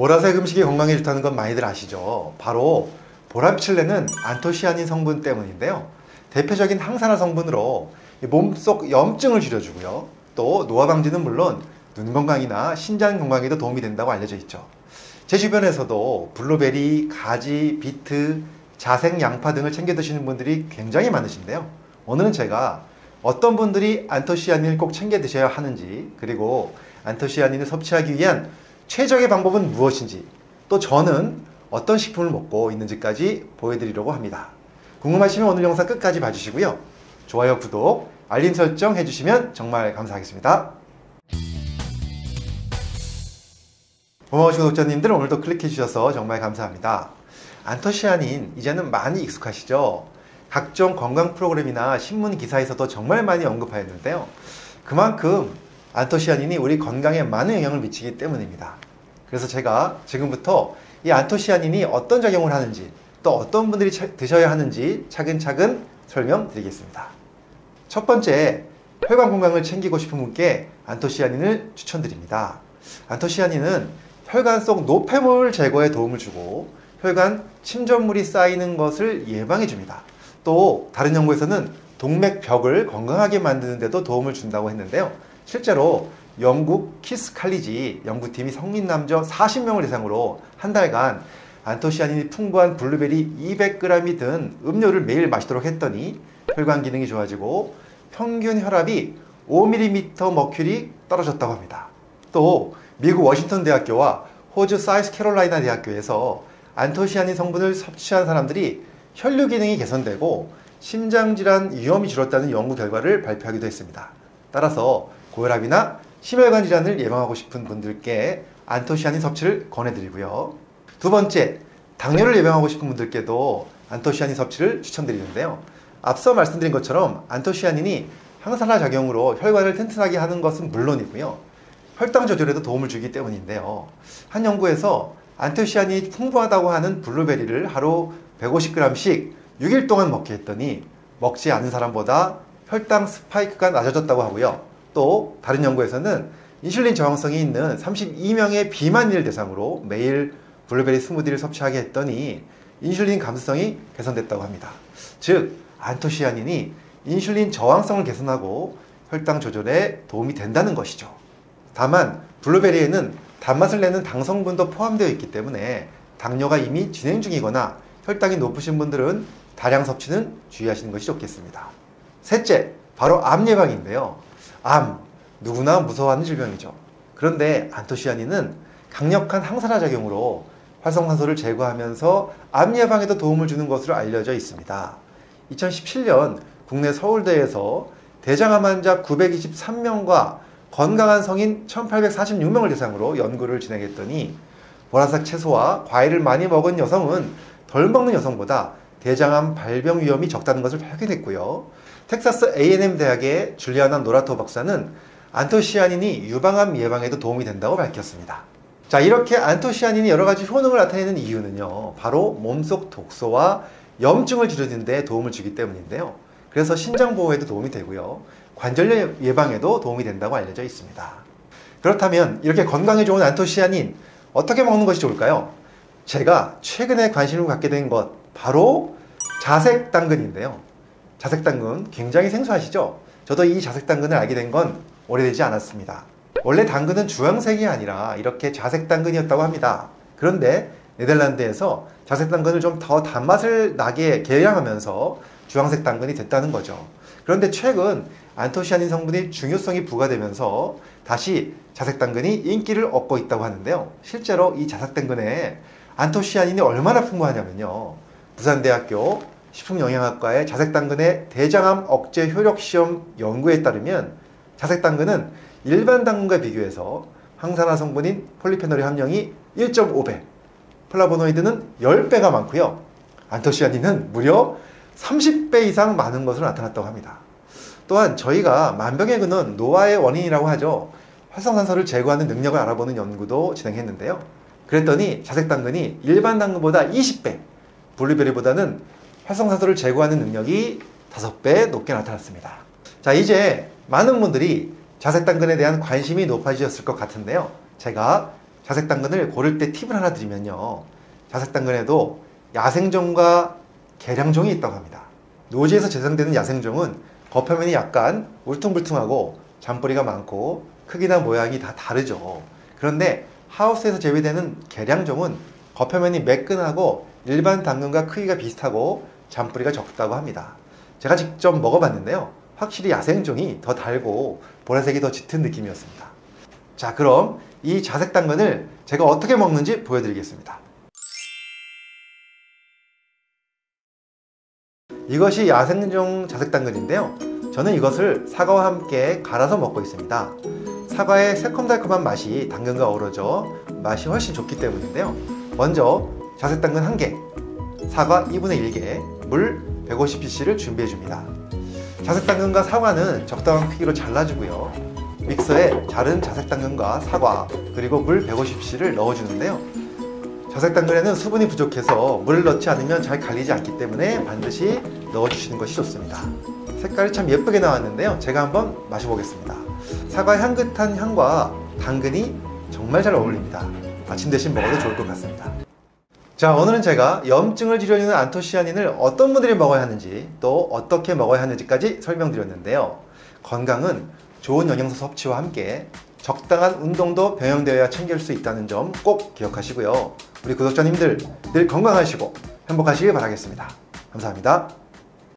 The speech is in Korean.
보라색 음식이 건강에 좋다는 건 많이들 아시죠? 바로 보랏빛을 내는 안토시아닌 성분 때문인데요. 대표적인 항산화 성분으로 몸속 염증을 줄여주고요. 또 노화 방지는 물론 눈 건강이나 신장 건강에도 도움이 된다고 알려져 있죠. 제 주변에서도 블루베리, 가지, 비트, 자색 양파 등을 챙겨 드시는 분들이 굉장히 많으신데요. 오늘은 제가 어떤 분들이 안토시아닌을 꼭 챙겨 드셔야 하는지 그리고 안토시아닌을 섭취하기 위한 최적의 방법은 무엇인지 또 저는 어떤 식품을 먹고 있는지까지 보여드리려고 합니다. 궁금하시면 오늘 영상 끝까지 봐주시고요. 좋아요, 구독, 알림 설정 해주시면 정말 감사하겠습니다. 고마우신 구독자님들 오늘도 클릭해 주셔서 정말 감사합니다. 안토시아닌 이제는 많이 익숙하시죠? 각종 건강 프로그램이나 신문 기사에서도 정말 많이 언급하였는데요. 그만큼 안토시아닌이 우리 건강에 많은 영향을 미치기 때문입니다. 그래서 제가 지금부터 이 안토시아닌이 어떤 작용을 하는지 또 어떤 분들이 드셔야 하는지 차근차근 설명드리겠습니다. 첫 번째, 혈관 건강을 챙기고 싶은 분께 안토시아닌을 추천드립니다. 안토시아닌은 혈관 속 노폐물 제거에 도움을 주고 혈관 침전물이 쌓이는 것을 예방해 줍니다. 또 다른 연구에서는 동맥벽을 건강하게 만드는 데도 도움을 준다고 했는데요. 실제로 영국 킹스 칼리지 연구팀이 성인 남자 40명을 대상으로 한 달간 안토시아닌이 풍부한 블루베리 200g이 든 음료를 매일 마시도록 했더니 혈관 기능이 좋아지고 평균 혈압이 5mm mercury 떨어졌다고 합니다. 또 미국 워싱턴 대학교와 호주 사우스 캐롤라이나 대학교에서 안토시아닌 성분을 섭취한 사람들이 혈류 기능이 개선되고 심장 질환 위험이 줄었다는 연구 결과를 발표하기도 했습니다. 따라서 고혈압이나 심혈관 질환을 예방하고 싶은 분들께 안토시아닌 섭취를 권해드리고요. 두 번째, 당뇨를 예방하고 싶은 분들께도 안토시아닌 섭취를 추천드리는데요. 앞서 말씀드린 것처럼 안토시아닌이 항산화 작용으로 혈관을 튼튼하게 하는 것은 물론이고요. 혈당 조절에도 도움을 주기 때문인데요. 한 연구에서 안토시아닌이 풍부하다고 하는 블루베리를 하루 150g씩 6일 동안 먹게 했더니 먹지 않은 사람보다 혈당 스파이크가 낮아졌다고 하고요. 또 다른 연구에서는 인슐린 저항성이 있는 32명의 비만인을 대상으로 매일 블루베리 스무디를 섭취하게 했더니 인슐린 감수성이 개선됐다고 합니다. 즉 안토시아닌이 인슐린 저항성을 개선하고 혈당 조절에 도움이 된다는 것이죠. 다만 블루베리에는 단맛을 내는 당 성분도 포함되어 있기 때문에 당뇨가 이미 진행 중이거나 혈당이 높으신 분들은 다량 섭취는 주의하시는 것이 좋겠습니다. 셋째, 바로 암 예방인데요. 암, 누구나 무서워하는 질병이죠. 그런데 안토시아닌은 강력한 항산화 작용으로 활성산소를 제거하면서 암 예방에도 도움을 주는 것으로 알려져 있습니다. 2017년 국내 서울대에서 대장암 환자 923명과 건강한 성인 1846명을 대상으로 연구를 진행했더니 보라색 채소와 과일을 많이 먹은 여성은 덜 먹는 여성보다 대장암 발병 위험이 적다는 것을 발견했고요. 텍사스 A&M 대학의 줄리아나 노라토 박사는 안토시아닌이 유방암 예방에도 도움이 된다고 밝혔습니다. 자, 이렇게 안토시아닌이 여러 가지 효능을 나타내는 이유는요. 바로 몸속 독소와 염증을 줄이는 데 도움을 주기 때문인데요. 그래서 신장 보호에도 도움이 되고요. 관절염 예방에도 도움이 된다고 알려져 있습니다. 그렇다면 이렇게 건강에 좋은 안토시아닌 어떻게 먹는 것이 좋을까요? 제가 최근에 관심을 갖게 된 것 바로 자색 당근인데요. 자색 당근 굉장히 생소하시죠? 저도 이 자색 당근을 알게 된 건 오래되지 않았습니다. 원래 당근은 주황색이 아니라 이렇게 자색 당근이었다고 합니다. 그런데 네덜란드에서 자색 당근을 좀 더 단맛을 나게 개량하면서 주황색 당근이 됐다는 거죠. 그런데 최근 안토시아닌 성분의 중요성이 부과되면서 다시 자색 당근이 인기를 얻고 있다고 하는데요. 실제로 이 자색 당근에 안토시아닌이 얼마나 풍부하냐면요. 부산대학교 식품영양학과의 자색당근의 대장암 억제 효력 시험 연구에 따르면 자색당근은 일반 당근과 비교해서 항산화 성분인 폴리페놀의 함량이 1.5배, 플라보노이드는 10배가 많고요. 안토시아닌은 무려 30배 이상 많은 것으로 나타났다고 합니다. 또한 저희가 만병의 근원 노화의 원인이라고 하죠. 활성산소를 제거하는 능력을 알아보는 연구도 진행했는데요. 그랬더니 자색 당근이 일반 당근보다 20배, 블루베리보다는 활성산소를 제거하는 능력이 5배 높게 나타났습니다. 자, 이제 많은 분들이 자색 당근에 대한 관심이 높아지셨을 것 같은데요. 제가 자색 당근을 고를 때 팁을 하나 드리면요. 자색 당근에도 야생종과 계량종이 있다고 합니다. 노지에서 재생되는 야생종은 겉표면이 약간 울퉁불퉁하고 잔뿌리가 많고 크기나 모양이 다 다르죠. 그런데 하우스에서 재배되는 계량종은 겉표면이 매끈하고 일반 당근과 크기가 비슷하고 잔뿌리가 적다고 합니다. 제가 직접 먹어봤는데요. 확실히 야생종이 더 달고 보라색이 더 짙은 느낌이었습니다. 자, 그럼 이 자색 당근을 제가 어떻게 먹는지 보여드리겠습니다. 이것이 야생종 자색 당근인데요. 저는 이것을 사과와 함께 갈아서 먹고 있습니다. 사과의 새콤달콤한 맛이 당근과 어우러져 맛이 훨씬 좋기 때문인데요. 먼저 자색 당근 1개, 사과 2분의 1개, 물 150cc를 준비해 줍니다. 자색 당근과 사과는 적당한 크기로 잘라주고요. 믹서에 자른 자색 당근과 사과 그리고 물 150cc를 넣어주는데요. 자색 당근에는 수분이 부족해서 물을 넣지 않으면 잘 갈리지 않기 때문에 반드시 넣어주시는 것이 좋습니다. 색깔이 참 예쁘게 나왔는데요. 제가 한번 마셔보겠습니다. 사과의 향긋한 향과 당근이 정말 잘 어울립니다. 아침 대신 먹어도 좋을 것 같습니다. 자, 오늘은 제가 염증을 치료해주는 안토시아닌을 어떤 분들이 먹어야 하는지 또 어떻게 먹어야 하는지까지 설명드렸는데요. 건강은 좋은 영양소 섭취와 함께 적당한 운동도 병행되어야 챙길 수 있다는 점 꼭 기억하시고요. 우리 구독자님들 늘 건강하시고 행복하시길 바라겠습니다. 감사합니다.